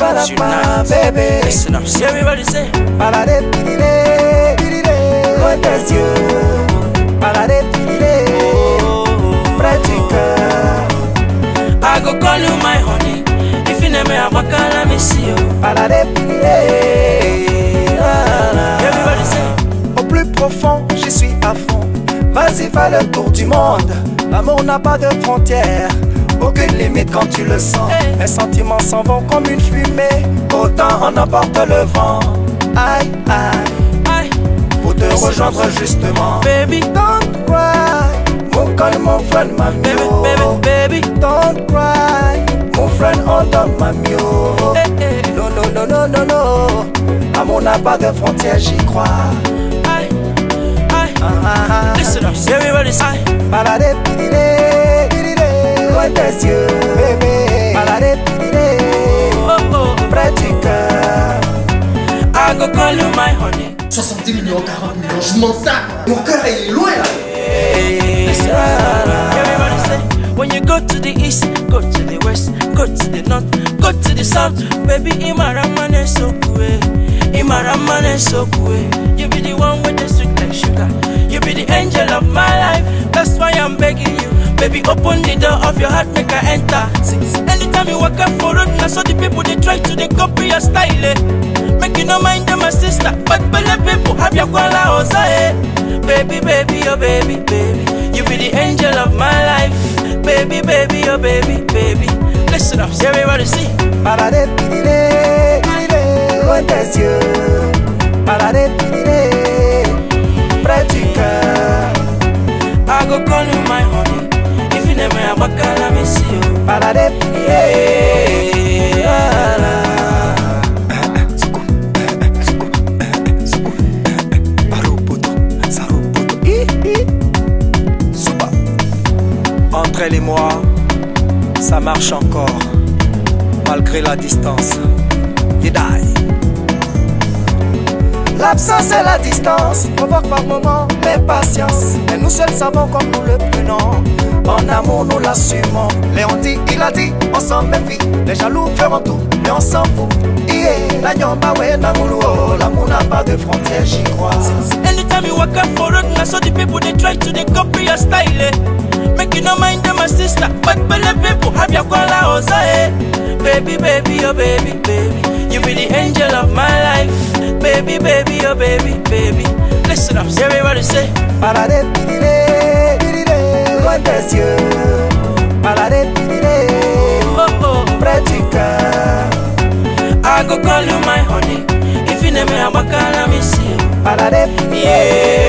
Para, baby. Listen up, see everybody say. Para de pirire, pirire, loin des yeux. Para de pirire, du cœur. I go call you my honey. If you never have a call, let me see you. Para de pirire, la, la. Everybody say. Au plus profond, j'y suis à fond. Vas-y, fais le tour du monde. L'amour n'a pas de frontières. Aucune limite quand tu le sens. Hey. Les sentiments s'en vont comme une fumée. Autant en emporte le vent. Aïe, aïe, Aye, pour te rejoindre justement. baby, Don't cry, mon cœur, mon friend, ma baby, baby, baby. Don't cry, mon friend, on donne ma mio. Hey, hey. Non, non, non, non, non, non. L'amour n'a pas de frontières, j'y crois. Aye, aye. Ah, ah, ah. Listen up, everybody say. Balade, pirire, pirire, loin bébé. Balade, pirire. I go call you my honey. 70 millions, 40 millions, je m'en sac. Mon cœur est loin là. Everybody say. When you go to the east, go to the west, go to the north, go to the south. Baby, Imaramane so cool. Imaramane so cool. You be the one with the sweet like sugar. You be the angel of my life. That's why I'm begging you. Baby, open the door of your heart, make I enter. See, see, Anytime you walk up for road, now so the people they try to they copy your style. Eh? Make you no mind them, my sister. But belle people have your kola oza, eh? Baby, baby, oh baby, baby. You be the angel of my life. Baby, baby, oh baby, baby. Listen up, see everybody sing. Balade, pirire, des yeux. Balade, pirire, cœur. I go call you my honey. Balade. Entre elle et moi, ça marche encore, malgré la distance. You die. L'absence et la distance provoquent par moments l'impatience. Mais nous seuls savons comme nous le prenons. En amour, nous l'assumons. Léon dit, il a dit, on s'en méfie. Les jaloux feront tout, mais on s'en fout. Yeah, la nyomba we na mulu, oh, l'amour n'a pas de frontières, j'y crois. Anytime you walk up for road, now so the people they try to they copy your style. Eh? Make you no mind them, my sister. But belle people have your kola oza, eh? Baby, baby, oh baby, baby. You be the angel of my life. Baby, baby, oh baby, baby. Listen up, everybody say. Balade, pirire, pirire, loin des yeux. Balade, pirire, Oh, oh. près du cœur. I go call you my honey. If you never have a call, let me see you. Balade, pirire,